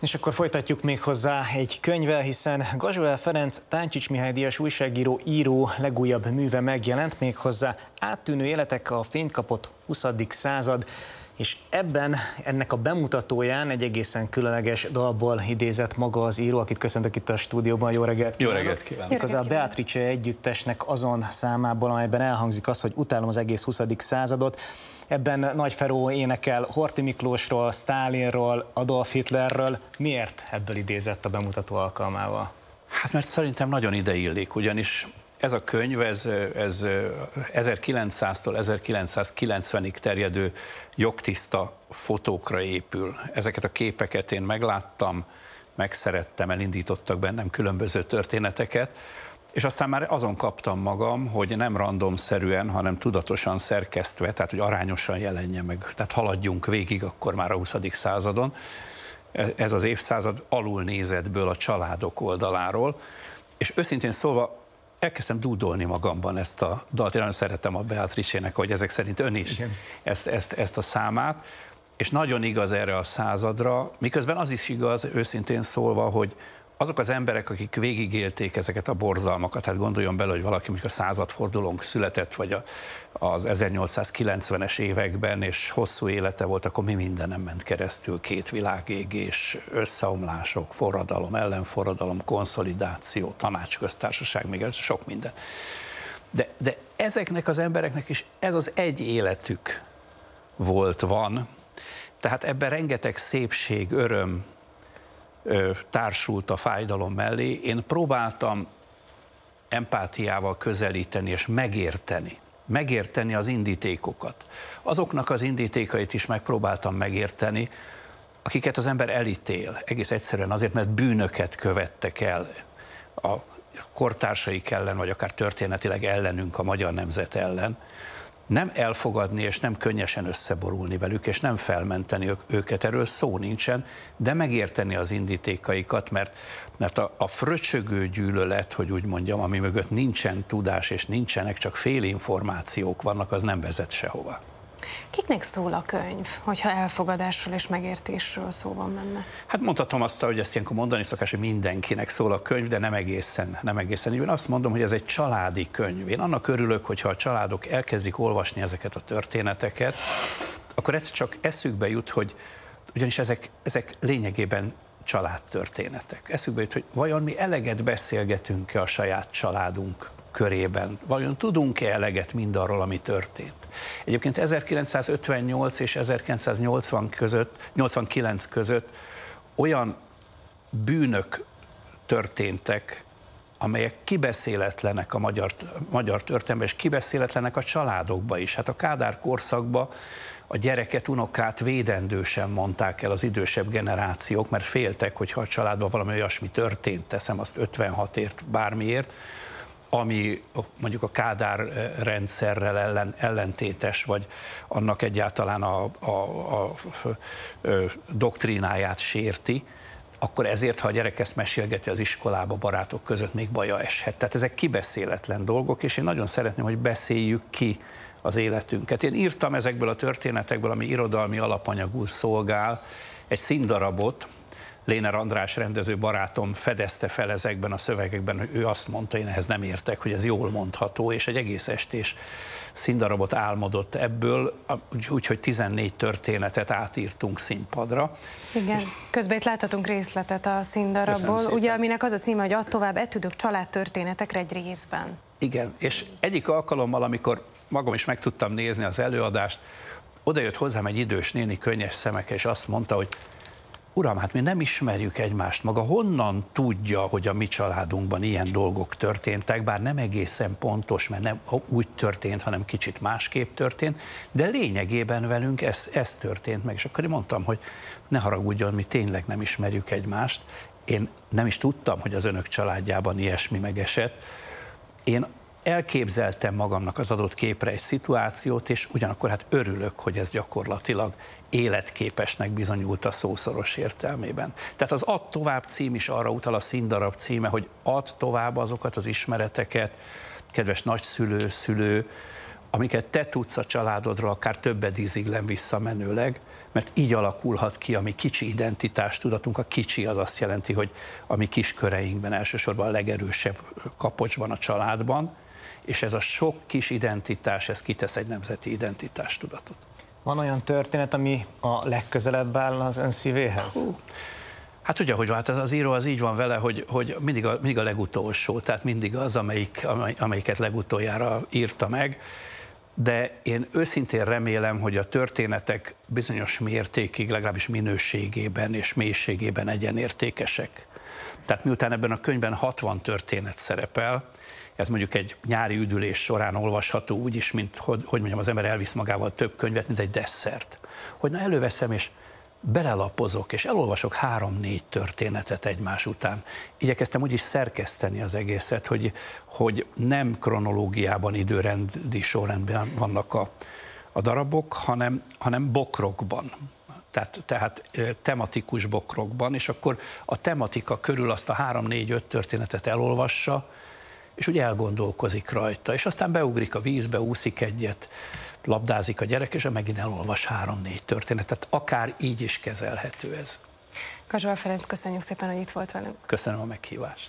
És akkor folytatjuk még hozzá egy könyvvel, hiszen Gazsuel Ferenc Táncsics Mihály Díjas újságíró, író legújabb műve megjelent, még hozzá áttűnő életek a fényt kapott 20. század, és ebben ennek a bemutatóján egy egészen különleges dalból idézett maga az író, akit köszöntök itt a stúdióban. Jó reggelt kívánok! Jó reggelt kívánok! Az a Beatrice együttesnek azon számából, amelyben elhangzik az, hogy utálom az egész 20. századot. Ebben Nagy Feró énekel Horti Miklósról, Stálinról, Adolf Hitlerről. Miért ebből idézett a bemutató alkalmával? Hát mert szerintem nagyon ideillik, ugyanis ez a könyv, ez, ez 1900-tól 1990-ig terjedő jogtiszta fotókra épül. Ezeket a képeket én megláttam, megszerettem, elindítottak bennem különböző történeteket, és aztán már azon kaptam magam, hogy nem randomszerűen, hanem tudatosan szerkesztve, tehát hogy arányosan jelenje meg, tehát haladjunk végig akkor már a 20. századon. Ez az évszázad alul nézetből a családok oldaláról, és őszintén szólva elkezdtem dúdolni magamban ezt a dalt. Én nagyon szeretem a Beatrice-nek, hogy ezek szerint ön is ezt, ezt, ezt a számát, és nagyon igaz erre a századra, miközben az is igaz, őszintén szólva, hogy azok az emberek, akik végigélték ezeket a borzalmakat, hát gondoljon bele, hogy valaki mondjuk a századfordulónk született, vagy a, az 1890-es években, és hosszú élete volt, akkor mi mindenem ment keresztül, két világégés, összeomlások, forradalom, ellenforradalom, konszolidáció, tanácsköztársaság, még ez sok minden. De, de ezeknek az embereknek is ez az egy életük volt, van, tehát ebben rengeteg szépség, öröm, társult a fájdalom mellé. Én próbáltam empátiával közelíteni és megérteni, megérteni az indítékokat. Azoknak az indítékait is megpróbáltam megérteni, akiket az ember elítél, egész egyszerűen azért, mert bűnöket követtek el a kortársaik ellen, vagy akár történetileg ellenünk, a magyar nemzet ellen, nem elfogadni és nem könnyesen összeborulni velük, és nem felmenteni őket, erről szó nincsen, de megérteni az indítékaikat, mert, mert a, a fröcsögő gyűlölet, hogy úgy mondjam, ami mögött nincsen tudás és nincsenek csak félinformációk vannak, az nem vezet sehova. Kiknek szól a könyv, hogyha elfogadásról és megértésről szó van benne? Hát mondhatom azt, hogy ezt ilyenkor mondani szokás, hogy mindenkinek szól a könyv, de nem egészen, nem egészen. Én azt mondom, hogy ez egy családi könyv. Én annak örülök, hogyha a családok elkezdik olvasni ezeket a történeteket, akkor ez csak eszükbe jut, hogy ugyanis ezek, ezek lényegében családtörténetek. Eszükbe jut, hogy vajon mi eleget beszélgetünk-e a saját családunk körében? Vajon tudunk-e eleget mindarról, ami történt? Egyébként 1958 és 1980 között, 89 között olyan bűnök történtek, amelyek kibeszéletlenek a magyar, magyar történelemben, és kibeszéletlenek a családokba is. Hát a Kádár korszakban a gyereket, unokát védendősen mondták el az idősebb generációk, mert féltek, hogyha a családban valami olyasmi történt, teszem azt 56ért, bármiért, ami mondjuk a Kádár eh, rendszerrel ellen, ellentétes, vagy annak egyáltalán a, a, a, a doktrínáját sérti, akkor ezért, ha a gyerek ezt mesélgeti az iskolába barátok között, még baja eshet. Tehát ezek kibeszéletlen dolgok, és én nagyon szeretném, hogy beszéljük ki az életünket. Én írtam ezekből a történetekből, ami irodalmi alapanyagul szolgál, egy színdarabot, Léner András rendező barátom fedezte fel ezekben a szövegekben, hogy ő azt mondta, én ehhez nem értek, hogy ez jól mondható, és egy egész estés színdarabot álmodott ebből, úgyhogy úgy, 14 történetet átírtunk színpadra. Igen, közben itt láthatunk részletet a színdarabból, ugye aminek az a címe, hogy add tovább etüdök családtörténetekre egy részben. Igen, és egyik alkalommal, amikor magam is meg tudtam nézni az előadást, oda jött hozzám egy idős néni könnyes szemeke, és azt mondta, hogy Uram, hát mi nem ismerjük egymást. Maga honnan tudja, hogy a mi családunkban ilyen dolgok történtek, bár nem egészen pontos, mert nem úgy történt, hanem kicsit másképp történt, de lényegében velünk ez, ez történt meg. És akkor én mondtam, hogy ne haragudjon, mi tényleg nem ismerjük egymást. Én nem is tudtam, hogy az önök családjában ilyesmi megesett. Én elképzeltem magamnak az adott képre egy szituációt, és ugyanakkor hát örülök, hogy ez gyakorlatilag életképesnek bizonyult a szószoros értelmében. Tehát az Add tovább cím is arra utal a színdarab címe, hogy add tovább azokat az ismereteket, kedves nagyszülő, szülő, amiket te tudsz a családodról, akár többed íziglen visszamenőleg, mert így alakulhat ki a mi kicsi identitástudatunk. A kicsi az azt jelenti, hogy a mi kis köreinkben elsősorban a legerősebb kapocsban a családban, és ez a sok kis identitás, ez kitesz egy nemzeti identitástudatot. Van olyan történet, ami a legközelebb áll az ön szívéhez? Uh. Hát ugye, hogy hát az író az így van vele, hogy, hogy mindig, a, mindig a legutolsó, tehát mindig az, amelyik, amelyiket legutoljára írta meg, de én őszintén remélem, hogy a történetek bizonyos mértékig, legalábbis minőségében és mélységében egyenértékesek. Tehát miután ebben a könyvben 60 történet szerepel, ez mondjuk egy nyári üdülés során olvasható úgy is, mint hogy, hogy mondjam, az ember elvisz magával több könyvet, mint egy desszert. Hogy na előveszem, és belelapozok, és elolvasok három-négy történetet egymás után. Igyekeztem úgy is szerkeszteni az egészet, hogy, hogy nem kronológiában, időrendi sorrendben vannak a, a darabok, hanem, hanem bokrokban. Tehát, tehát tematikus bokrokban, és akkor a tematika körül azt a három-négy-öt történetet elolvassa, és úgy elgondolkozik rajta, és aztán beugrik a vízbe, úszik egyet, labdázik a gyerek, és megint elolvas három-négy történetet. Akár így is kezelhető ez. Kazsol Ferenc, köszönjük szépen, hogy itt volt velünk. Köszönöm a meghívást.